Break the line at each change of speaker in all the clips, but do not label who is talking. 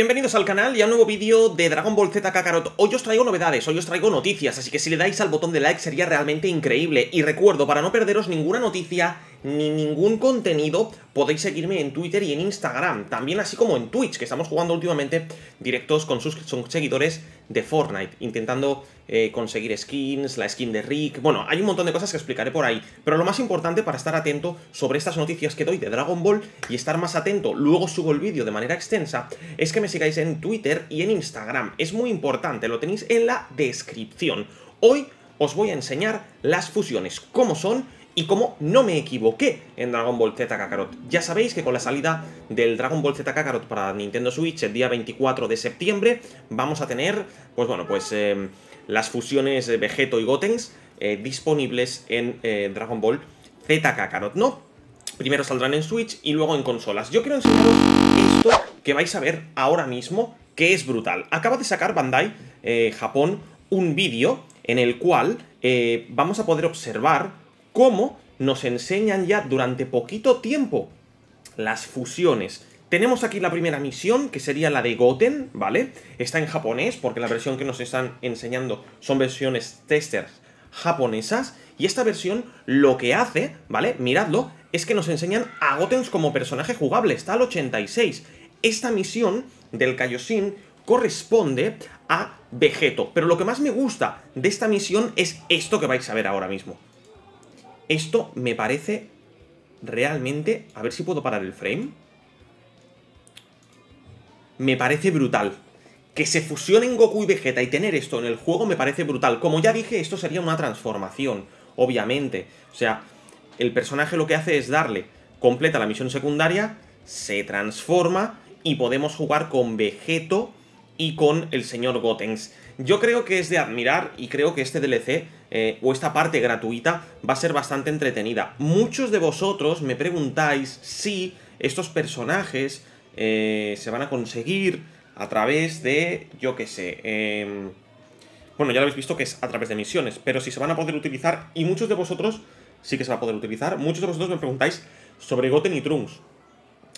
bienvenidos al canal y a un nuevo vídeo de Dragon Ball Z Kakarot. Hoy os traigo novedades, hoy os traigo noticias, así que si le dais al botón de like sería realmente increíble. Y recuerdo, para no perderos ninguna noticia ni ningún contenido, podéis seguirme en Twitter y en Instagram, también así como en Twitch, que estamos jugando últimamente directos con sus seguidores de Fortnite, intentando eh, conseguir skins, la skin de Rick, bueno, hay un montón de cosas que explicaré por ahí, pero lo más importante para estar atento sobre estas noticias que doy de Dragon Ball y estar más atento, luego subo el vídeo de manera extensa, es que me sigáis en Twitter y en Instagram, es muy importante, lo tenéis en la descripción. Hoy os voy a enseñar las fusiones, cómo son y cómo no me equivoqué en Dragon Ball Z Kakarot. Ya sabéis que con la salida del Dragon Ball Z Kakarot para Nintendo Switch el día 24 de septiembre vamos a tener, pues bueno, pues eh, las fusiones Vegeto y Gotenks eh, disponibles en eh, Dragon Ball Z Kakarot, ¿no? Primero saldrán en Switch y luego en consolas. Yo quiero enseñaros esto que vais a ver ahora mismo, que es brutal. Acaba de sacar Bandai Japón un vídeo en el cual vamos a poder observar cómo nos enseñan ya durante poquito tiempo las fusiones. Tenemos aquí la primera misión, que sería la de Goten, ¿vale? Está en japonés, porque la versión que nos están enseñando son versiones testers japonesas. Y esta versión lo que hace, ¿vale? Miradlo, es que nos enseñan a Goten como personaje jugable, está al 86. Esta misión del Kaioshin corresponde a Vegeto. Pero lo que más me gusta de esta misión es esto que vais a ver ahora mismo. Esto me parece realmente... A ver si puedo parar el frame. Me parece brutal. Que se fusionen Goku y Vegeta y tener esto en el juego me parece brutal. Como ya dije, esto sería una transformación, obviamente. O sea, el personaje lo que hace es darle, completa la misión secundaria, se transforma y podemos jugar con Vegeto y con el señor Gotenks. Yo creo que es de admirar y creo que este DLC eh, o esta parte gratuita va a ser bastante entretenida. Muchos de vosotros me preguntáis si estos personajes eh, se van a conseguir a través de, yo qué sé, em, bueno, ya lo habéis visto que es a través de misiones, pero si se van a poder utilizar, y muchos de vosotros sí que se va a poder utilizar, muchos de vosotros me preguntáis sobre Goten y Trunks.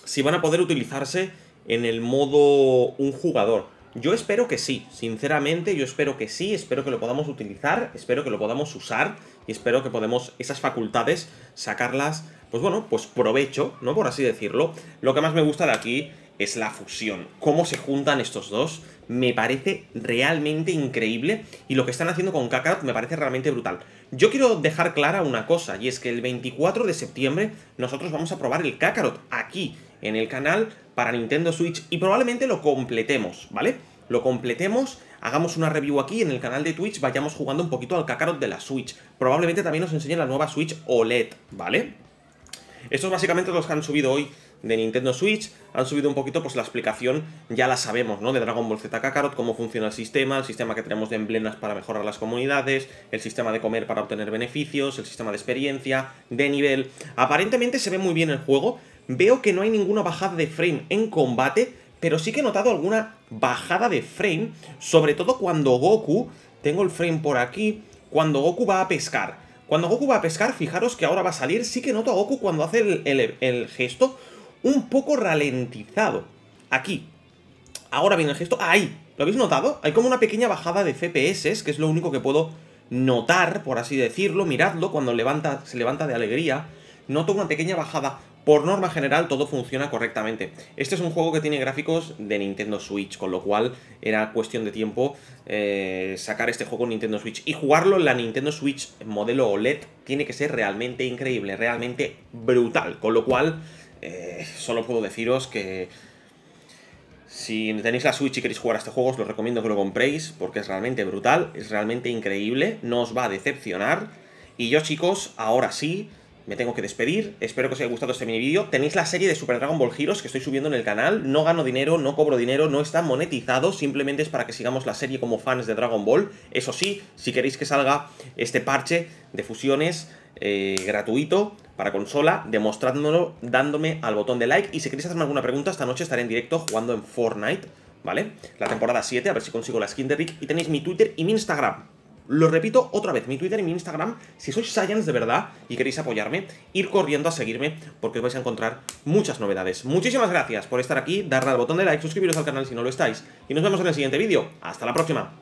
Si van a poder utilizarse en el modo un jugador. Yo espero que sí, sinceramente, yo espero que sí, espero que lo podamos utilizar, espero que lo podamos usar y espero que podamos esas facultades sacarlas, pues bueno, pues provecho, ¿no? Por así decirlo. Lo que más me gusta de aquí es la fusión, cómo se juntan estos dos, me parece realmente increíble y lo que están haciendo con Kakarot me parece realmente brutal. Yo quiero dejar clara una cosa, y es que el 24 de septiembre nosotros vamos a probar el Kakarot aquí, en el canal para Nintendo Switch y probablemente lo completemos, ¿vale? Lo completemos, hagamos una review aquí en el canal de Twitch, vayamos jugando un poquito al Kakarot de la Switch. Probablemente también nos enseñen la nueva Switch OLED, ¿vale? Estos básicamente los que han subido hoy de Nintendo Switch, han subido un poquito pues la explicación, ya la sabemos, ¿no? De Dragon Ball Z Kakarot, cómo funciona el sistema, el sistema que tenemos de emblemas para mejorar las comunidades, el sistema de comer para obtener beneficios, el sistema de experiencia, de nivel... Aparentemente se ve muy bien el juego, Veo que no hay ninguna bajada de frame en combate, pero sí que he notado alguna bajada de frame, sobre todo cuando Goku, tengo el frame por aquí, cuando Goku va a pescar. Cuando Goku va a pescar, fijaros que ahora va a salir, sí que noto a Goku cuando hace el, gesto un poco ralentizado. Aquí. Ahora viene el gesto. ¡Ahí! ¿Lo habéis notado? Hay como una pequeña bajada de FPS, que es lo único que puedo notar, por así decirlo. Miradlo, cuando levanta, se levanta de alegría. Noto una pequeña bajada por norma general todo funciona correctamente. Este es un juego que tiene gráficos de Nintendo Switch, con lo cual era cuestión de tiempo eh, sacar este juego en Nintendo Switch. Y jugarlo en la Nintendo Switch modelo OLED tiene que ser realmente increíble, realmente brutal. Con lo cual, eh, solo puedo deciros que... Si tenéis la Switch y queréis jugar a este juego, os lo recomiendo que lo compréis, porque es realmente brutal, es realmente increíble, no os va a decepcionar. Y yo, chicos, ahora sí, me tengo que despedir. Espero que os haya gustado este mini vídeo. Tenéis la serie de Super Dragon Ball Heroes que estoy subiendo en el canal. No gano dinero, no cobro dinero, no está monetizado. Simplemente es para que sigamos la serie como fans de Dragon Ball. Eso sí, si queréis que salga este parche de fusiones eh, gratuito para consola, demostrándomelo dándome al botón de like. Y si queréis hacerme alguna pregunta, esta noche estaré en directo jugando en Fortnite, ¿vale? La temporada 7, a ver si consigo la skin de Rick. Y tenéis mi Twitter y mi Instagram. Lo repito otra vez, mi Twitter y mi Instagram, si sois Science de verdad y queréis apoyarme, ir corriendo a seguirme porque os vais a encontrar muchas novedades. Muchísimas gracias por estar aquí, darle al botón de like, suscribiros al canal si no lo estáis y nos vemos en el siguiente vídeo. ¡Hasta la próxima!